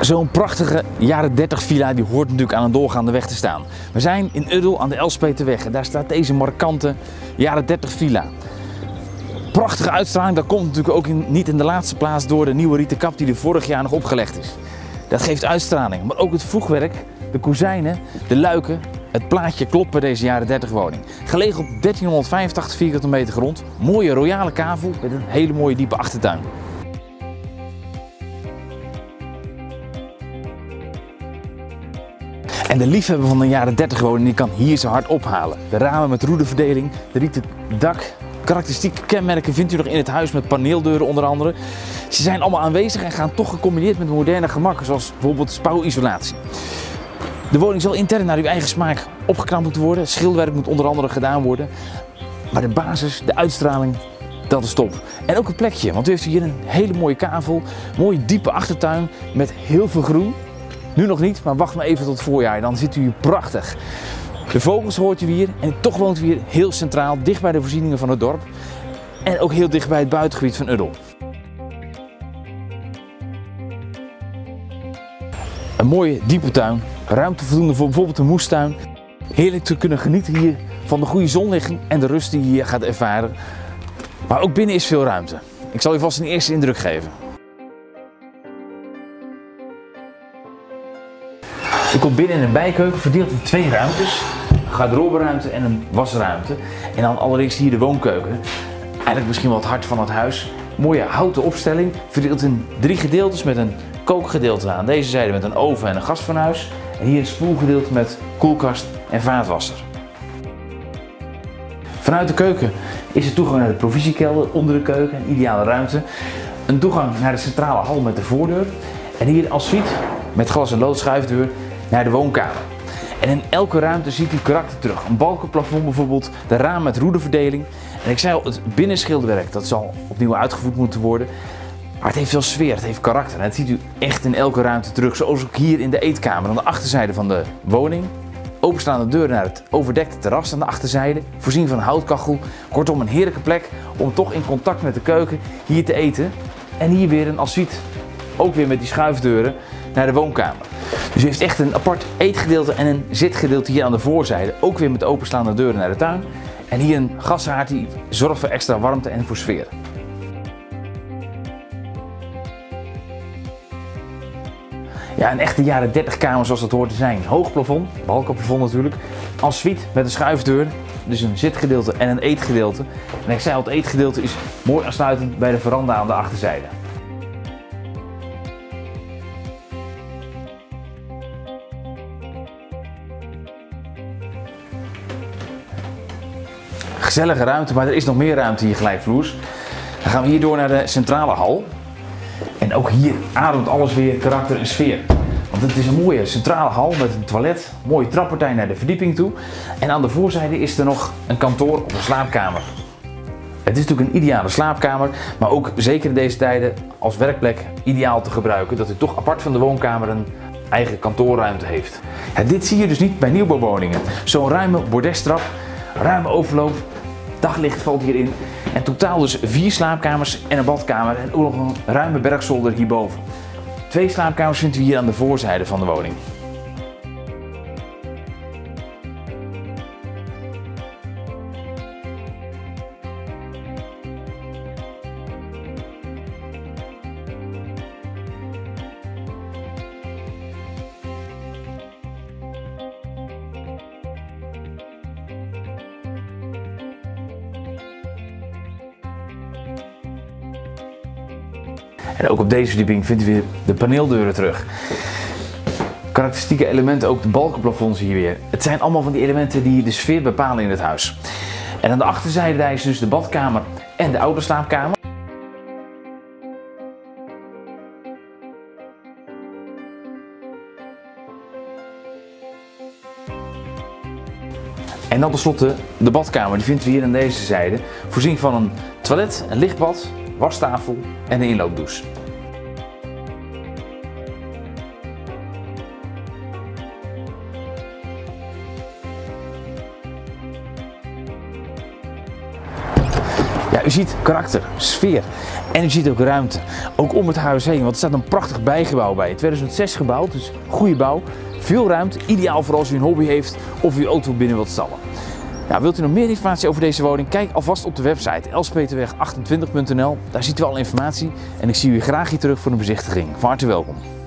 Zo'n prachtige jaren 30 villa die hoort natuurlijk aan een doorgaande weg te staan. We zijn in Uddel aan de Elspeterweg en daar staat deze markante jaren 30 villa. Prachtige uitstraling, dat komt natuurlijk ook in, niet in de laatste plaats door de nieuwe rieten kap die er vorig jaar nog opgelegd is. Dat geeft uitstraling, maar ook het voegwerk, de kozijnen, de luiken, het plaatje klopt bij deze jaren 30 woning. Gelegen op 1385 vierkante meter grond, mooie royale kavel met een hele mooie diepe achtertuin. En de liefhebber van de jaren 30 woning die kan hier zijn hart ophalen. De ramen met roederverdeling, de rieten dak, karakteristieke kenmerken vindt u nog in het huis met paneeldeuren onder andere. Ze zijn allemaal aanwezig en gaan toch gecombineerd met moderne gemakken zoals bijvoorbeeld spouwisolatie. De woning zal intern naar uw eigen smaak opgeknapt moeten worden. Schilderwerk moet onder andere gedaan worden. Maar de basis, de uitstraling, dat is top. En ook het plekje, want u heeft hier een hele mooie kavel, mooie diepe achtertuin met heel veel groen. Nu nog niet, maar wacht maar even tot het voorjaar, dan zit u hier prachtig. De vogels hoort u hier en toch woont u hier heel centraal, dicht bij de voorzieningen van het dorp. En ook heel dicht bij het buitengebied van Uddel. Een mooie diepe tuin, ruimte voldoende voor bijvoorbeeld een moestuin. Heerlijk te kunnen genieten hier van de goede zonligging en de rust die je hier gaat ervaren. Maar ook binnen is veel ruimte. Ik zal u vast een eerste indruk geven. U komt binnen in een bijkeuken, verdeeld in twee ruimtes. Een garderoberuimte en een wasruimte. En dan allereerst hier de woonkeuken. Eigenlijk misschien wel het hart van het huis. Mooie houten opstelling, verdeeld in drie gedeeltes met een kookgedeelte aan deze zijde met een oven en een gasfornuis. En hier een spoelgedeelte met koelkast en vaatwasser. Vanuit de keuken is er toegang naar de provisiekelder onder de keuken, een ideale ruimte. Een toegang naar de centrale hal met de voordeur. En hier als suite met glas- en loodschuifdeur naar de woonkamer. En in elke ruimte ziet u karakter terug. Een balkenplafond bijvoorbeeld, de raam met roederverdeling. En ik zei al, het binnenschilderwerk dat zal opnieuw uitgevoerd moeten worden. Maar het heeft veel sfeer, het heeft karakter. En dat ziet u echt in elke ruimte terug. Zoals ook hier in de eetkaamer aan de achterzijde van de woning. Openstaande deuren naar het overdekte terras aan de achterzijde. Voorzien van een houtkachel. Kortom een heerlijke plek om toch in contact met de keuken hier te eten. En hier weer een ensuite. Ook weer met die schuifdeuren naar de woonkamer. Dus u heeft echt een apart eetgedeelte en een zitgedeelte hier aan de voorzijde. Ook weer met openslaande deuren naar de tuin. En hier een gashaard die zorgt voor extra warmte en voor sfeer. Ja, een echte jaren 30 kamer zoals dat hoort te zijn. Hoog plafond, balkenplafond natuurlijk. Als suite met een schuifdeur. Dus een zitgedeelte en een eetgedeelte. En ik zei al, het eetgedeelte is mooi aansluitend bij de veranda aan de achterzijde. Gezellige ruimte, maar er is nog meer ruimte hier gelijkvloers. Dan gaan we hier door naar de centrale hal. En ook hier ademt alles weer karakter en sfeer. Want het is een mooie centrale hal met een toilet, mooie trappartij naar de verdieping toe. En aan de voorzijde is er nog een kantoor of een slaapkamer. Het is natuurlijk een ideale slaapkamer, maar ook zeker in deze tijden als werkplek ideaal te gebruiken. Dat u toch apart van de woonkamer een eigen kantoorruimte heeft. Dit zie je dus niet bij nieuwbouwwoningen. Zo'n ruime bordestrap, ruime overloop, daglicht valt hierin. En totaal dus vier slaapkamers en een badkamer en ook nog een ruime bergzolder hierboven. Twee slaapkamers vindt u hier aan de voorzijde van de woning. En ook op deze verdieping vindt u weer de paneeldeuren terug. Karakteristieke elementen, ook de balkenplafonds hier weer. Het zijn allemaal van die elementen die de sfeer bepalen in het huis. En aan de achterzijde is dus de badkamer en de ouderslaapkamer. En dan tenslotte de badkamer, die vindt u hier aan deze zijde. Voorzien van een toilet, een lichtbad, wastafel en een inloopdouche. Ja, U ziet karakter, sfeer en u ziet ook ruimte. Ook om het huis heen, want er staat een prachtig bijgebouw bij. In 2006 gebouwd, dus goede bouw. Veel ruimte, ideaal voor als u een hobby heeft of uw auto binnen wilt stallen. Wilt u nog meer informatie over deze woning? Kijk alvast op de website elspeterweg28.nl. Daar ziet u al informatie en ik zie u graag hier terug voor een bezichtiging. Van harte welkom.